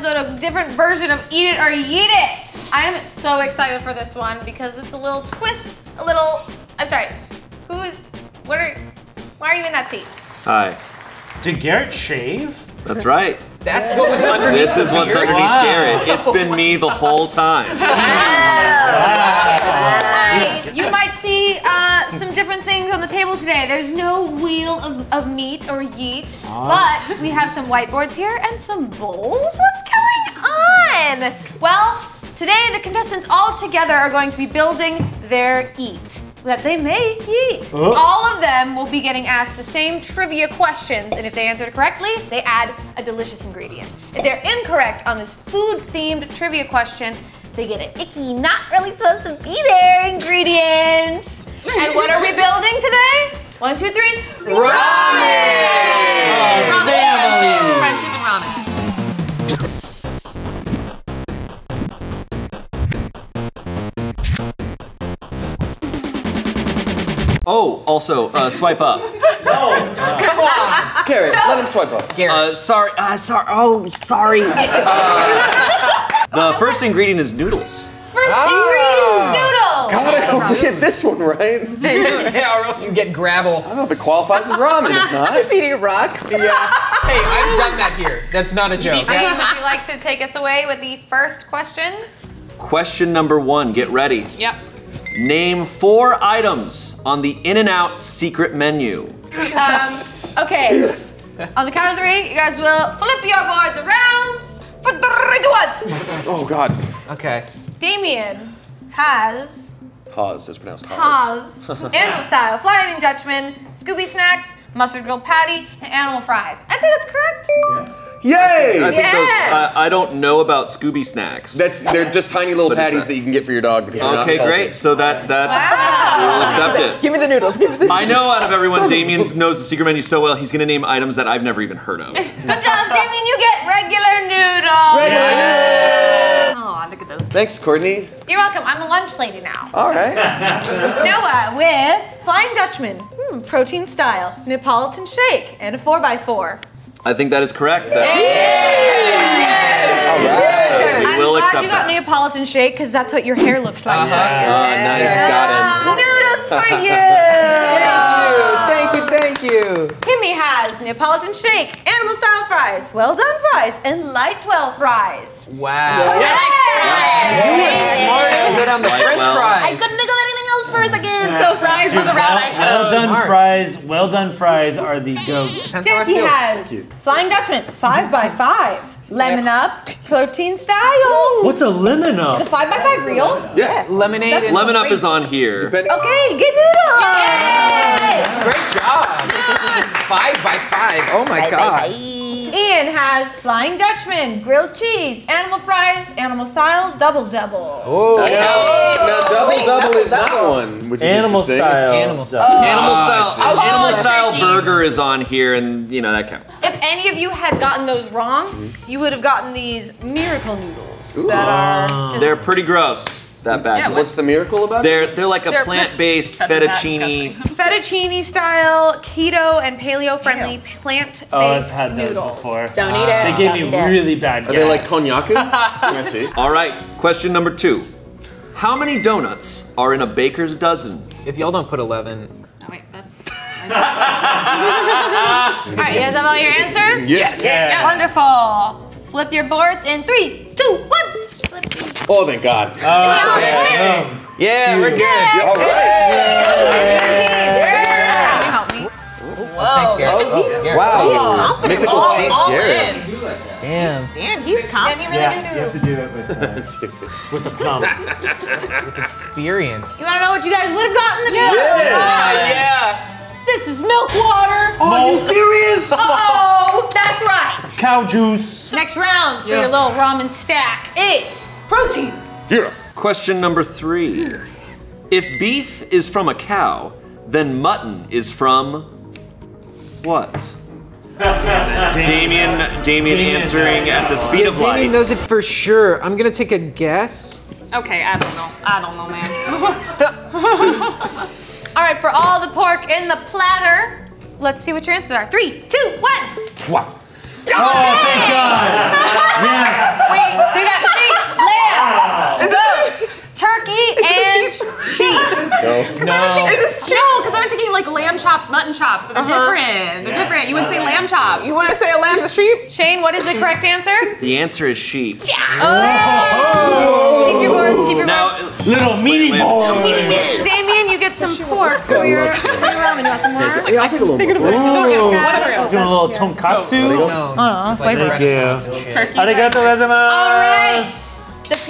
again with episode of different version of Eat It or Yeet It. I am so excited for this one because it's a little twist, a little. I'm sorry. Who is? What are? Why are you in that seat? Hi. Did Garrett shave? That's right. That's what was underneath. This is what's beard. underneath Wow. Garrett. It's been me the whole time. I- you might see uh, some different things on the table today. There's no wheel of, of meat or yeet, but we have some whiteboards here and some bowls. What's going on? Well, today the contestants all together are going to be building their eat that they may eat. Oh. All of them will be getting asked the same trivia questions, and if they answer it correctly, they add a delicious ingredient. If they're incorrect on this food-themed trivia question, they get an icky, not really supposed to be there ingredient. And what are we building today? One, two, three. Friendship and ramen. Oh, also, uh, swipe up. Oh, come on, Garrett, let him swipe up. Garrett. Uh, sorry. Uh, sorry. Oh, sorry. Uh, the first ingredient is noodles. First Ah. ingredient, noodles. How did I get this one right? yeah, or else you get gravel. I don't know if it qualifies as ramen. If not, I'm eating rocks. Yeah. Hey, I've done that here. That's not a joke. Shayne, would you like to take us away with the first question? Question number one. Get ready. Yep. Name four items on the In-N-Out secret menu. Um, okay. On the count of three, you guys will flip your boards around. For three, two, one. oh god. Okay. Damien has Pause. It's pronounced pause. Haas, Animal Style, Flying Dutchman, Scooby Snacks, Mustard Grilled Patty, and Animal Fries. I think that's correct. Yeah. Yay! I think those. Yeah. Uh, I don't know about Scooby snacks. That's they're just tiny little But patties that you can get for your dog. Because they're okay. salty. Great. So that that Wow. we'll accept it. Give me the noodles. Give me the. I know out of everyone, Damien knows the secret menu so well. He's gonna name items that I've never even heard of. Good job, Damien. You get regular noodles. Look at those. Thanks, Courtney. You're welcome. I'm a lunch lady now. All right. Noah with Flying Dutchman, hmm, protein style, Neapolitan shake, and a 4x4. I think that is correct. That- All right. we I'm glad accept you got that. Neapolitan shake because that's what your hair looks like. Uh-huh. Oh, nice. Got it. Noodles for you. Thank you, thank you. Kimmy has Neapolitan shake, animal style fries, well done fries, and light 12 fries. Wow. Yay! Smart to go down the Right, French well- fries. I couldn't think of anything else for a second. So fries for the round I Well done Smart. fries. Well done fries are the goat. That's how I Jackie feel. has Flying Dutchman, five by five. lemon up, protein style. What's a lemon up? The up? 5x5 real? it. Yeah. Lemonade. That's Lemon Up is on here. Okay, get noodles. Great job. Five by five. Oh my god. Ian has Flying Dutchman, grilled cheese, animal fries, animal style, double double. Oh. Now, double Wait, double double, is that one, which is Animal interesting. style. animal style. Animal Ah, style, I see. animal Oh, style tricky. burger is on here, and you know that counts. If any of you had gotten those wrong, you would have gotten these miracle noodles that are just They're pretty gross. That bad. Yeah. What's the miracle about it? They're they're like a plant-based That's not fettuccine. fettuccine style, keto and paleo friendly plant-based Oh, I've had those noodles. before. Don't eat it. They gave Don't me eat it. really bad Are they like gas. konnyaku? I see. All right, question number two. How many donuts are in a baker's dozen? If y'all don't put 11. Oh, wait, that's. All right, you guys have all your answers? Yes. Yeah. Wonderful. Flip your boards in three, two, one. Oh, thank God. Yeah, we're good. All right. Can you help me? Thanks, Garrett. Oh, Garrett. Wow. Confident. Mythical all, Chief all Garrett. in. Damn. Damn, he's confident. Yeah, you have to do it with, uh, with a pump. With experience. You want to know what you guys would have gotten? Yeah. yeah. This is milk water. Are you serious? Oh, that's right. Cow juice. Next round for your little ramen stack is protein. Yeah. Question number three. If beef is from a cow, then mutton is from what? Damien, Damien, Damien answering knows at the this speed of light. Damien knows it for sure. I'm gonna take a guess. Okay, I don't know. I don't know, man. All right, for all the pork in the platter, let's see what your answers are. Three, two, one. Oh, thank God. Is that turkey and sheep? No. No. Is this? No, because I was thinking like lamb chops, mutton chops, but they're Uh-huh. different. They're Yeah. different. You wouldn't say lamb chops. You want to say a lamb's a sheep? Shayne, what is the correct answer? The answer is sheep. Yeah. Oh! oh. Keep your words, keep your words. Little meaty wait. boy. Damien, you get some pork for your, ramen. You want some more? Yeah, I'll take a little more. Gotta. Doing a little tonkatsu. No, no, flavor. Thank you. Arigato gozaimasu. All right.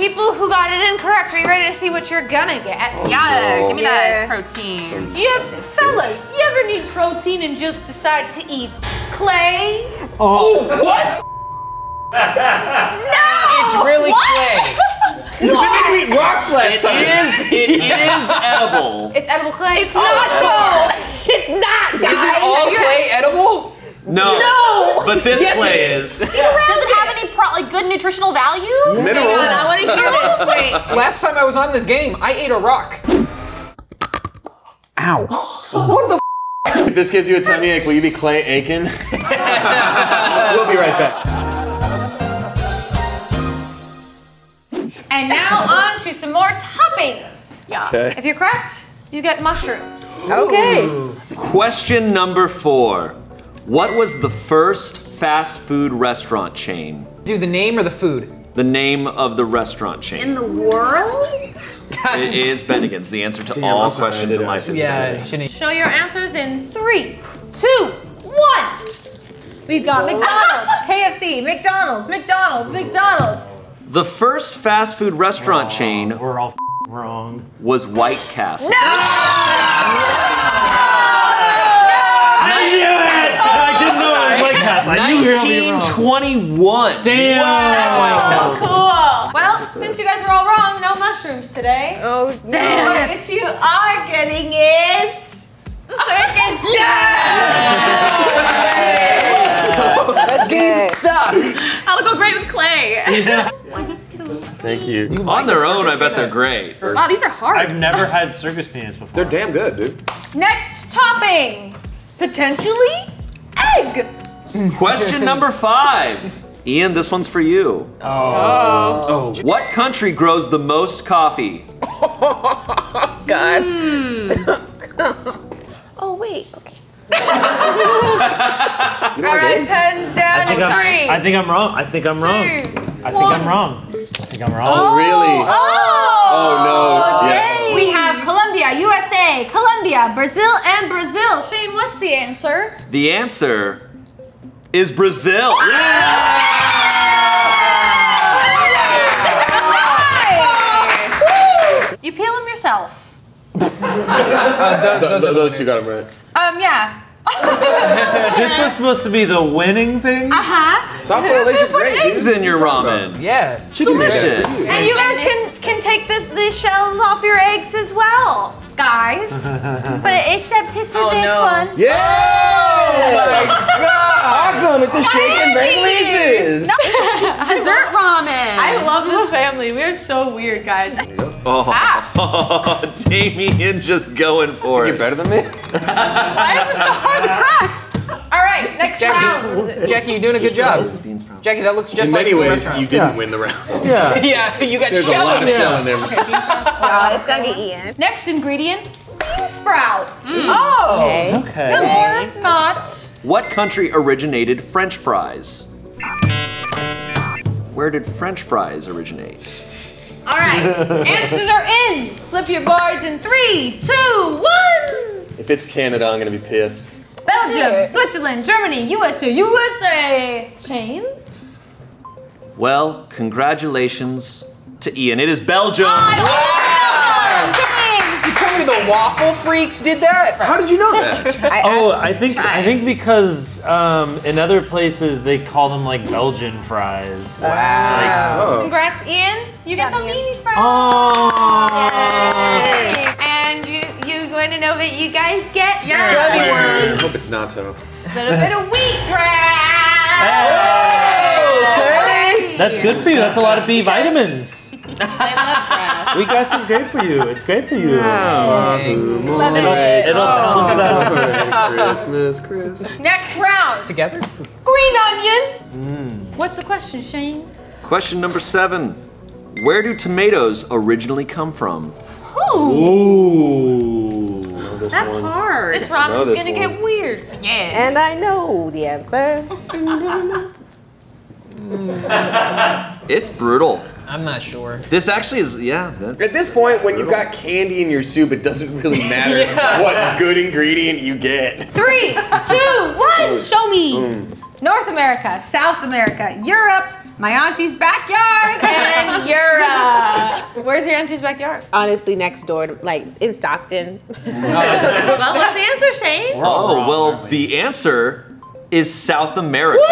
The people who got it incorrect, are you ready to see what you're gonna get? Oh, yeah, give me Yeah. that protein. You, fellas, you ever need protein and just decide to eat clay? Oh, oh what? No! It's really clay. You made me eat rocks last it time. is, it is edible. It's edible clay. It's not, though. It's not, Is it all clay edible? No. No. But this Yes, it play is. is. Does it have any pro- like good nutritional value? Oh Hang on, Minerals. I want to hear this. Wait. Last time I was on this game, I ate a rock. Ow. what the? If this gives you a tummy ache, will you be Clay Aiken? we'll be right back. And now on to some more toppings. Yeah. Okay. If you're correct, you get mushrooms. Okay. Question number four. What was the first fast food restaurant chain? Do the name or the food? The name of the restaurant chain. In the world? It is Bennigan's. The answer to Damn, all sorry, questions in life is Yeah, Bennigan's. Show your answers in three, two, one. We've got McDonald's, KFC, McDonald's, McDonald's, McDonald's. The first fast food restaurant chain We're all f- wrong. was White Castle. I 21. Damn. Wow. so cool. Well, since you guys were all wrong, no mushrooms today. Oh, damn. But if you are getting is circus. yeah! Let's get suck. That'll go great with clay. Yeah. Thank you. you like On their own, I bet they're great. Wow, these are hard. I've never had circus peanuts before. They're damn good, dude. Next topping, potentially egg. Question number five. Ian, this one's for you. Oh, oh. oh. What country grows the most coffee? God. Hmm. Oh wait. Okay. all right, pens down I think, I'm, three. I think I'm wrong. I think I'm wrong. I think one. I'm wrong. I think I'm wrong. Oh, wrong. really? Oh. Oh, no. Yeah. We have Colombia, USA, Colombia, Brazil, and Brazil. Shayne, what's the answer? The answer is Brazil. Yeah! You peel them yourself. Uh, Th- th- those two got them right. Um, yeah. This was supposed to be the winning thing. Uh-huh. Soft boiled eggs Put great, eggs in your ramen. Yeah. chicken Delicious. And you guys can can take this the shells off your eggs as well, guys. but except to Oh, this no. one. Yeah! Oh my god! Awesome! It's a shake and bake Reese's! Dessert ramen. I love this family. We are so weird, guys. Oh, ah. Damien just going for You're it. better than me? Why is this so hard to crack? All right, next round. Jackie, Jackie, you're doing a good job. Jackie, that looks just In like many ways, you didn't win the round. Yeah. Yeah, you got There's a lot in of shell in there. Oh, it's gonna get eaten. Next ingredient, bean sprouts. Mm. Oh. Okay. Or not. What country originated French fries? Where did French fries originate? All right, answers are in. Flip your boards in three, two, one. If it's Canada, I'm gonna be pissed. Belgium, Switzerland, Germany, USA, USA. Shayne? Well, congratulations to Ian. It is Belgium. You the waffle freaks did that? How did you know that? Oh, I think I think because um, in other places they call them like Belgian fries. Wow. oh. Congrats, Ian. You get some beanie sprouts. Oh. And you you going to know what you guys get? yeah. I hope it's natto. A little bit of wheatgrass. That's good for you. That's a lot of B vitamins. Wheatgrass is great for you. It's great for you. It'll, it'll balance out. Christmas, Christmas. Next round, Together? green onion. Mm. What's the question, Shayne? Question number seven. Where do tomatoes originally come from? Ooh. Ooh. That's one. hard. This ramen's this gonna one. get weird. Yeah. And I know the answer. Mm. It's brutal. I'm not sure. This actually is, yeah, that's. At this point, when you've got candy in your soup, it doesn't really matter what good ingredient you get. Three, two, one. Show me. North America, South America, Europe, my auntie's backyard, and Europe. Where's your auntie's backyard? Honestly, next door, to, like in Stockton. Well, what's the answer, Shayne? Oh, well, the answer is South America.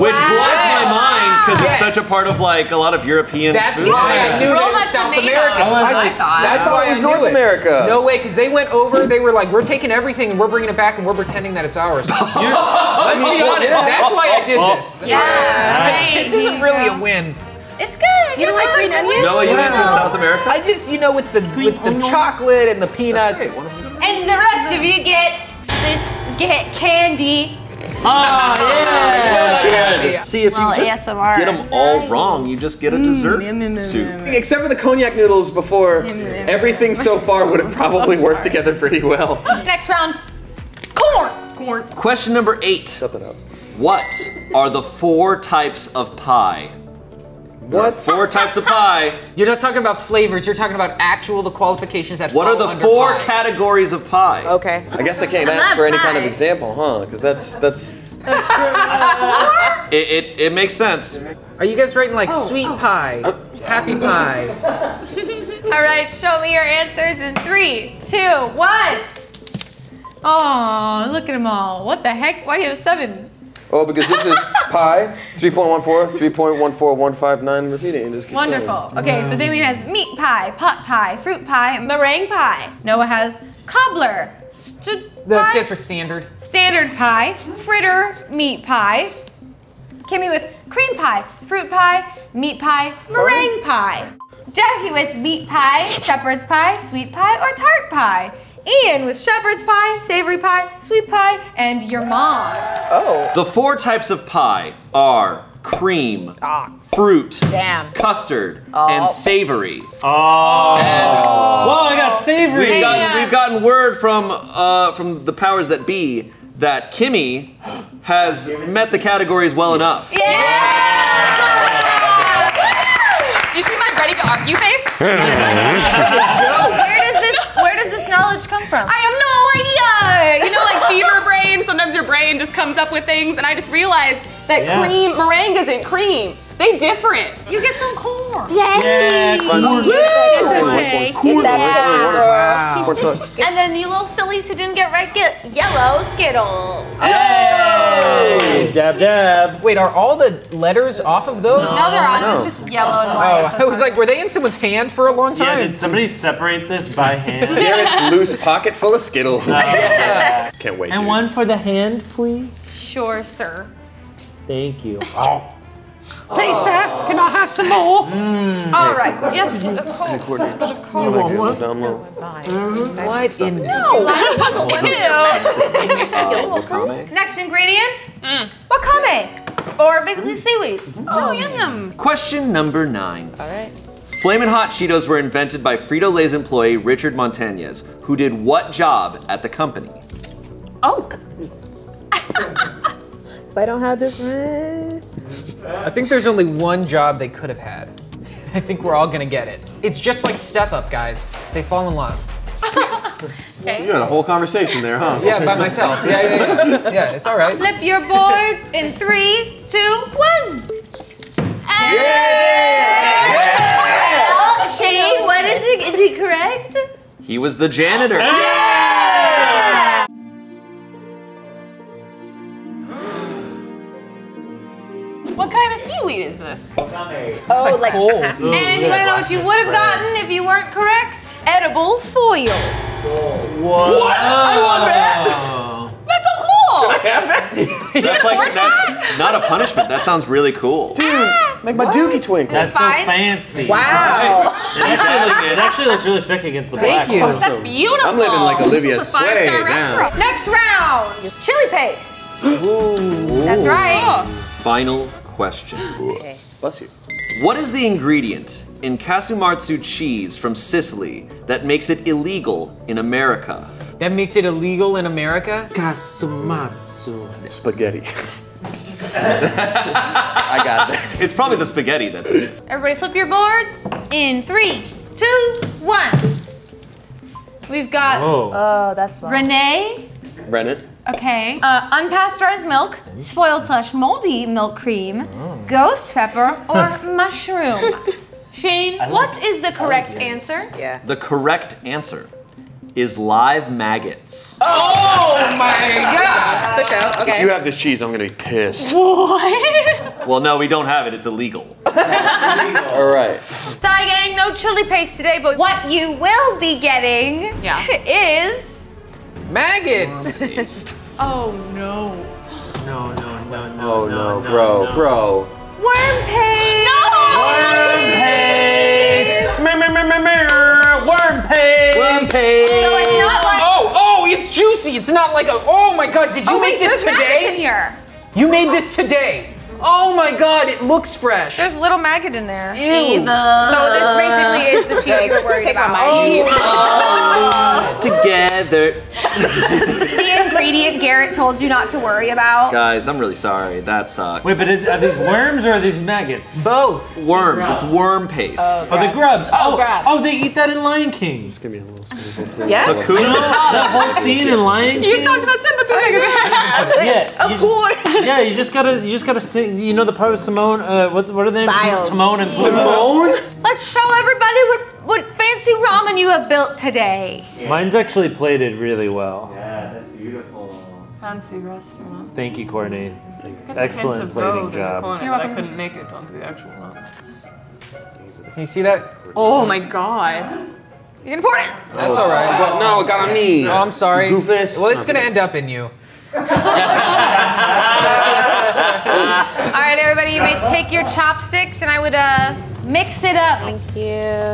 Which blows my mind because it's such a part of like a lot of European That's food. why I knew Roll that that South. America. I was I thought. That's why it was I knew North America. No way, because they went over. They were like, "We're taking everything and we're bringing it back and we're pretending that it's ours." Let's be honest. That's why I did oh. this. Yeah. This isn't really a win. It's good. You don't like green onions? Noah, you answered South America? I just, you know, with the with the chocolate and the peanuts. And the rest of you get this, get candy. oh yeah. See, if you Well, just ASMR. get them all wrong, you just get a dessert mm, soup. Except for the konjac noodles before, everything so far would have probably worked together pretty well. Next round, corn. Corn. Question number eight. Shut that up. What are the four types of pie? What? Four types of pie. You're not talking about flavors. You're talking about actual the qualifications that. What are the under four pie. categories of pie? Okay. I guess I can't ask for any kind of example, huh? Because that's that's. It, it, it makes sense. Are you guys writing like oh, sweet oh. pie, happy pie? All right, show me your answers in three, two, one. Oh, look at them all. What the heck? Why do you have seven? Oh, because this is pi, 3.14, 3.14159, repeat it and just keep going. Wonderful. Okay, so Damien has meat pie, pot pie, fruit pie, meringue pie. Noah has cobbler, st- That stands for standard. standard pie, fritter, meat pie. Kimmy with cream pie, fruit pie, meat pie, meringue pie. Jackie with meat pie, shepherd's pie, sweet pie, or tart pie. Ian with shepherd's pie, savory pie, sweet pie, and your mom. Oh. The four types of pie are cream, ah. fruit, Damn. custard, and savory. Oh. Whoa, I got savory. We've Hey, gotten, we've gotten word from uh, from the powers that be that Kimmy has met the categories well enough. Yeah! Do you see my ready to argue face? Where does this does this knowledge come from? I have no idea. You know, like fever brain. Sometimes your brain just comes up with things, and I just realized that Yeah. cream meringue isn't cream. They different. You get some corn. Yeah, corn. Okay. Get that Wow. Corn sucks. And then the little sillies who didn't get right get yellow Skittles. Hey, dab dab. Wait, are all the letters off of those? No, they're on. No. It's just yellow and Oh, white. so I was like, were they in someone's hand for a long Yeah, time? did somebody separate this by hand? Garrett's loose pocket full of Skittles. Oh, Can't wait. and dude. one for the hand, please. sure, sir. Thank you. Oh. Hey, sir, can I have some more? Mm. All right. Yes, of mm. course. Of course. Like, down low. What in? Wakame. Next ingredient, mm. wakame, or basically mm-hmm. seaweed. Mm-hmm. Oh, yum yum. Question number nine. All right. Flamin' Hot Cheetos were invented by Frito Lay's employee Richard Montañez, who did what job at the company? Oh, If I don't have this right. I think there's only one job they could have had. I think we're all gonna get it. It's just like Step Up, guys. They fall in love. You had a whole conversation there, huh? Yeah, by myself. Yeah, yeah, yeah. Yeah, it's all right. flip your boards in three, two, one. Well, Shayne, what is it? Is he correct? He was the janitor. What kind of seaweed is this? Oh, It's like coal. And you want to know what you would have gotten if you weren't correct? Edible foil. Whoa. What? That's so cool. That's like that's not a punishment. That sounds really cool. Dude, ah, Make my dookie twinkle. That's so fancy. Wow. It actually, looks, it actually looks really sick against the black. Thank you. That's beautiful. I'm living like Olivia This is a five-star Slade now. Next round, chili paste. That's right. Final question. Bless you. What is the ingredient in casu marzu cheese from Sicily that makes it illegal in America? That makes it illegal in America? casu marzu. Spaghetti. I got this. It's probably the spaghetti that's it. Everybody flip your boards in three, two, one. We've got Oh. Oh, that's fine. Renee. Brennan. Okay. Uh, unpasteurized milk, spoiled slash moldy milk cream, ghost pepper, or mushroom. Shayne, what is the correct answer? Yeah. The correct answer is live maggots. Oh my god! The show. If you have this cheese, I'm gonna be pissed. What? Well, no, we don't have it. It's illegal. All right. Sorry, gang, no chili paste today, but what you will be getting Yeah. is. Maggots! Oh no. No, no, no, no. Oh no, bro, bro. Worm paste! Worm paste! Mer, mer, mer, mer, mer. Worm paste! Worm paste. So it's not oh, like. Oh, oh, it's juicy. It's not like a. Oh my god, did you Oh, make wait, this there's maggots in here. You made this today. Oh my god, it looks fresh. There's a little maggot in there. Ew. So this basically is the cheese you were worried Take my about. mic. Oh Lose together. The ingredient Garrett told you not to worry about. Guys, I'm really sorry. That sucks. Wait, but is, are these worms or are these maggots? Both. worms. It's worm paste. Oh, the grubs. Oh, grub. oh, they eat that in Lion King. Just give me a little spoonful. Yes. Hakuna Matata. That whole scene in Lion King. You just talked about sympathy. Yeah, Of course. Just, yeah, you just gotta, you just gotta sing. You know the part with Simone. Uh, what, what are they? Biles. Timon and Pumbaa. Let's show everybody what, what fancy ramen you have built today. Mine's actually plated really well. Yeah, that's beautiful. Fancy restaurant. Thank you, Courtney. Got the Excellent of plating gold in the job. corner, You're but I couldn't make it onto the actual one. You see that? Oh my god. You're gonna pour it? That's all right. Well, no, it got on me. Oh, I'm sorry. Goofus. Well, it's gonna end up in you. All right, everybody, you may take your chopsticks and I would uh mix it up. Thank you.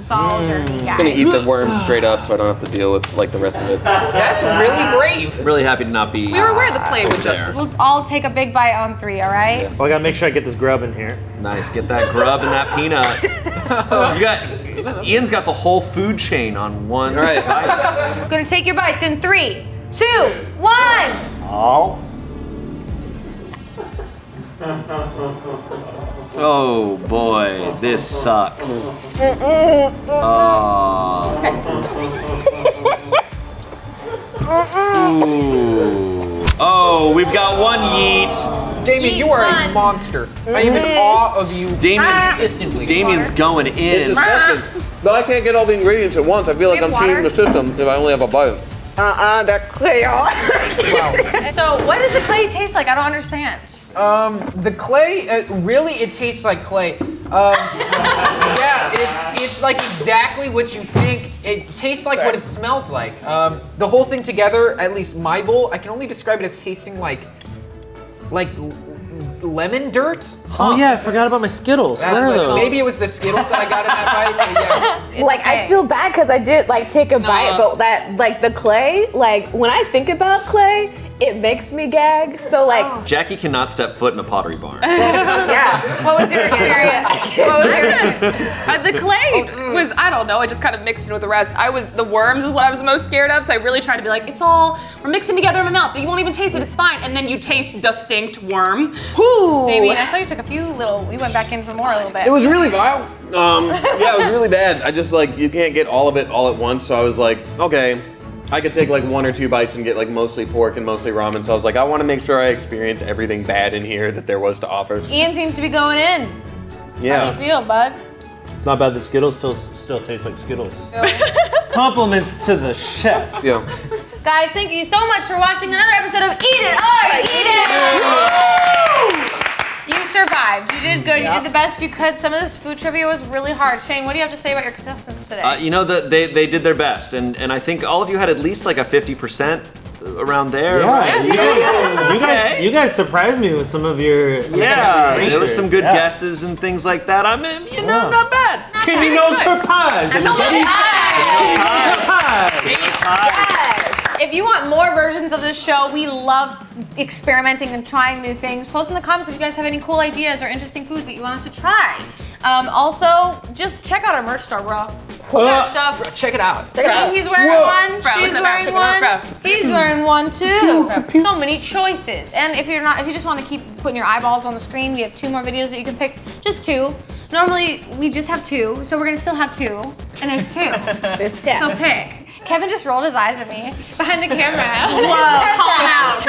It's all jerky, I'm gonna eat the worms straight up so I don't have to deal with like the rest of it. That's really brave. Really happy to not be. We were aware the clay would just there. We'll all take a big bite on three, all right? Well, I gotta make sure I get this grub in here. Nice. Get that grub and that peanut. you got. Ian's got the whole food chain on one. All right. bite. I'm gonna take your bites in three, two, one. Oh. Oh boy, this sucks. Oh. Ooh. Oh, we've got one yeet. Damien, Eat you are a one. monster. I am in mm-hmm. awe of you. Damien's, Consistently. Damien's going It's in. disgusting. No, I can't get all the ingredients at once. I feel like Get I'm water. cheating the system if I only have a bite. Uh-uh, that clay all. Wow. So, what does the clay taste like? I don't understand. Um, the clay, uh, really, it tastes like clay. Um, yeah, it's it's like exactly what you think. It tastes like what it smells like. Um, the whole thing together, at least my bowl, I can only describe it as tasting like like l- lemon dirt. Oh yeah, I forgot about my Skittles. That's what are those? maybe it was the Skittles that I got in that bite. Yeah. like okay. I feel bad because I did like take a bite, but that like the clay, like when I think about clay, it makes me gag. So like, Jackie cannot step foot in a pottery barn. yeah. What was your experience? what was your experience? Uh, the clay was, I don't know, I just kind of mixed in with the rest. I was, the worms is what I was most scared of, so I really tried to be like, it's all, we're mixing together in my mouth. You won't even taste it, it's fine. And then you taste distinct worm. Whoo! Damien, I saw you took a few little. We went back in for more a little bit. It was really vile. Um, yeah, it was really bad. I just like you can't get all of it all at once, so I was like, okay, I could take like one or two bites and get like mostly pork and mostly ramen. So I was like, I want to make sure I experience everything bad in here that there was to offer. Ian seems to be going in. Yeah. How do you feel, bud? It's not bad. The Skittles still still taste like Skittles. Compliments to the chef. Yeah. Guys, thank you so much for watching another episode of Eat It or Eat It. You survived. You did good. You did the best you could. Some of this food trivia was really hard. Shayne, what do you have to say about your contestants today? Uh, you know that they, they did their best, and, and I think all of you had at least like a 50% around there. Yeah, right? you guys, you guys, you guys surprised me with some of your Yeah, there was some good Yeah. guesses and things like that. I mean, you know, Yeah. not bad. Can you nose for pies? No, Everybody? Hi. Pies. If you want more versions of this show, we love experimenting and trying new things. Post in the comments if you guys have any cool ideas or interesting foods that you want us to try. Um, also, just check out our merch store, bro. Uh, stuff. Bro, check it out. Check it out. He's wearing Whoa. one. Bro, she's wearing one. Out, He's wearing one too. so many choices. And if you're not, if you just want to keep putting your eyeballs on the screen, we have two more videos that you can pick. Just two. Normally we just have two, so we're gonna still have two, and there's two. there's. So pick. Kevin just rolled his eyes at me behind the camera. Whoa, call him out.